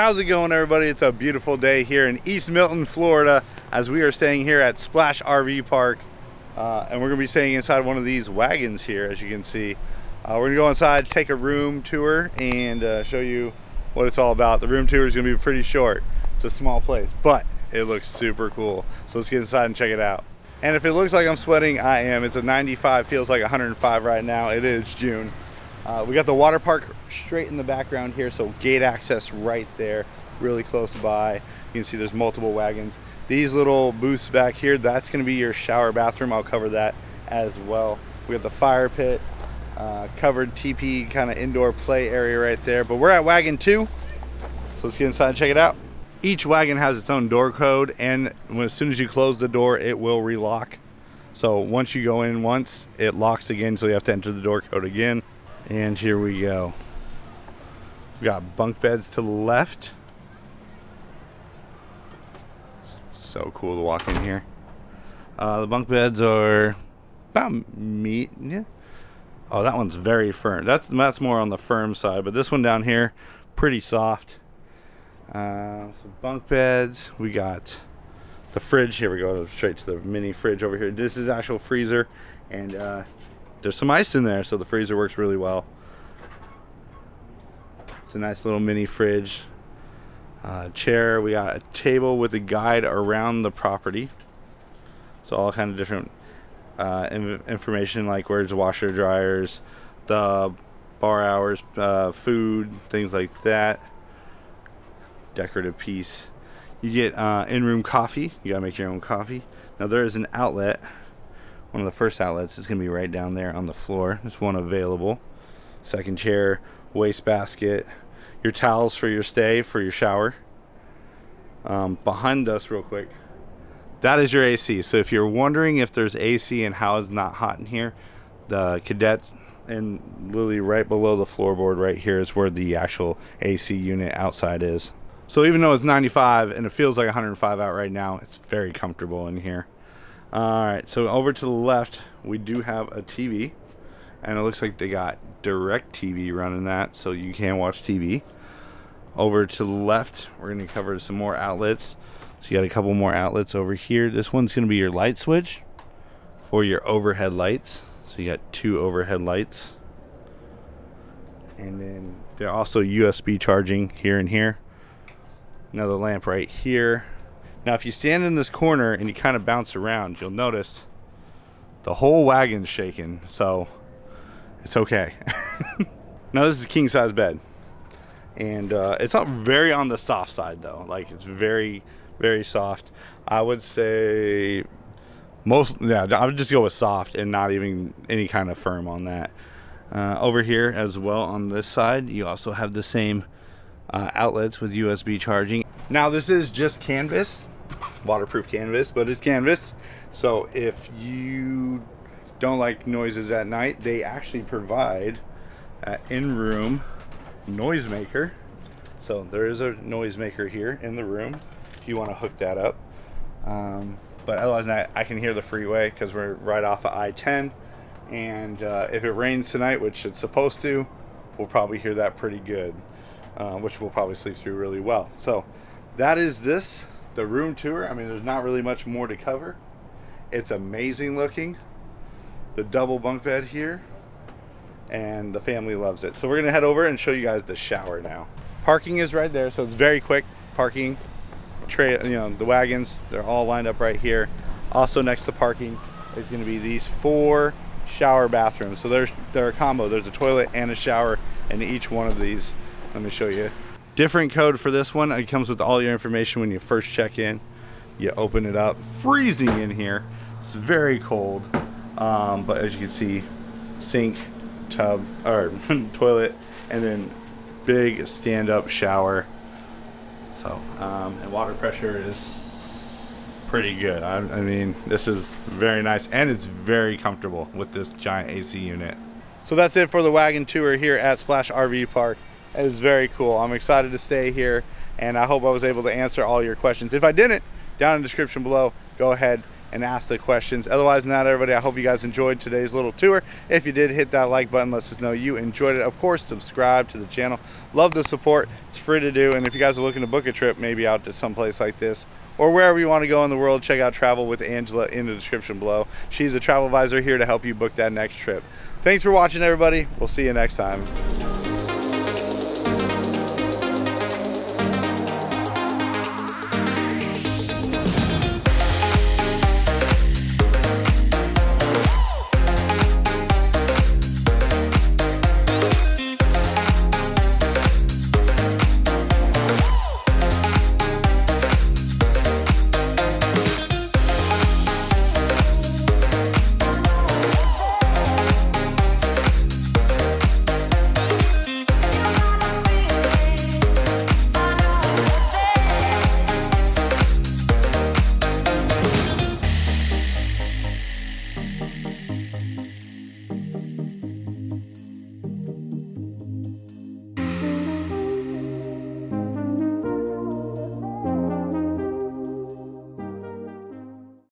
How's it going everybody? It's a beautiful day here in East Milton, Florida as we are staying here at Splash RV Park. Uh, and we're gonna be staying inside one of these wagons here as you can see. Uh, we're gonna go inside, take a room tour and uh, show you what it's all about. The room tour is gonna be pretty short. It's a small place, but it looks super cool. So let's get inside and check it out. And if it looks like I'm sweating, I am. It's a 95, feels like 105 right now. It is June. Uh, we got the water park straight in the background here, so gate access right there, really close by. You can see there's multiple wagons. These little booths back here, that's gonna be your shower bathroom. I'll cover that as well. We got the fire pit, uh, covered TP kind of indoor play area right there. But we're at wagon two, so let's get inside and check it out. Each wagon has its own door code, and when, as soon as you close the door, it will relock. So once you go in once, it locks again, so you have to enter the door code again. And here we go. We got bunk beds to the left. So cool to walk in here. Uh, the bunk beds are about meat. Yeah. Oh, that one's very firm. That's that's more on the firm side, but this one down here, pretty soft. Uh, some bunk beds. We got the fridge. Here we go. Straight to the mini fridge over here. This is actual freezer, and uh, there's some ice in there, so the freezer works really well. It's a nice little mini fridge. Uh, chair. We got a table with a guide around the property. So all kind of different uh, information like where's washer dryers, the bar hours, uh, food, things like that. Decorative piece. You get uh, in-room coffee. You gotta make your own coffee. Now there is an outlet one of the first outlets is going to be right down there on the floor. There's one available. Second chair, waste basket, your towels for your stay, for your shower. Um, behind us, real quick, that is your AC. So if you're wondering if there's AC and how it's not hot in here, the cadet and literally right below the floorboard right here is where the actual AC unit outside is. So even though it's 95 and it feels like 105 out right now, it's very comfortable in here. All right, so over to the left, we do have a TV, and it looks like they got DirecTV running that, so you can watch TV. Over to the left, we're going to cover some more outlets. So you got a couple more outlets over here. This one's going to be your light switch for your overhead lights. So you got two overhead lights. And then they're also USB charging here and here. Another lamp right here now, if you stand in this corner and you kind of bounce around, you'll notice the whole wagon's shaking, so it's okay. now, this is a king size bed, and uh, it's not very on the soft side though. Like it's very, very soft. I would say most, yeah, I would just go with soft and not even any kind of firm on that. Uh, over here as well on this side, you also have the same uh, outlets with USB charging. Now this is just canvas, waterproof canvas, but it's canvas. So if you don't like noises at night, they actually provide an in-room noisemaker. So there is a noisemaker here in the room if you want to hook that up. Um, but otherwise, I can hear the freeway because we're right off of I-10. And uh, if it rains tonight, which it's supposed to, we'll probably hear that pretty good, uh, which we'll probably sleep through really well. So that is this the room tour. I mean, there's not really much more to cover. It's amazing looking. The double bunk bed here. And the family loves it. So we're going to head over and show you guys the shower now. Parking is right there, so it's very quick parking. Tra you know, the wagons, they're all lined up right here. Also next to parking is going to be these four shower bathrooms. So there's they're a combo. There's a toilet and a shower in each one of these. Let me show you. Different code for this one. It comes with all your information when you first check in. You open it up. Freezing in here. It's very cold. Um, but as you can see, sink, tub, or toilet, and then big stand-up shower. So, um, and water pressure is pretty good. I, I mean, this is very nice, and it's very comfortable with this giant AC unit. So that's it for the wagon tour here at Splash RV Park. It was very cool. I'm excited to stay here and I hope I was able to answer all your questions. If I didn't, down in the description below, go ahead and ask the questions. Otherwise, not everybody, I hope you guys enjoyed today's little tour. If you did, hit that like button. Let us know you enjoyed it. Of course, subscribe to the channel. Love the support. It's free to do. And if you guys are looking to book a trip, maybe out to someplace like this, or wherever you want to go in the world, check out Travel with Angela in the description below. She's a travel advisor here to help you book that next trip. Thanks for watching, everybody. We'll see you next time.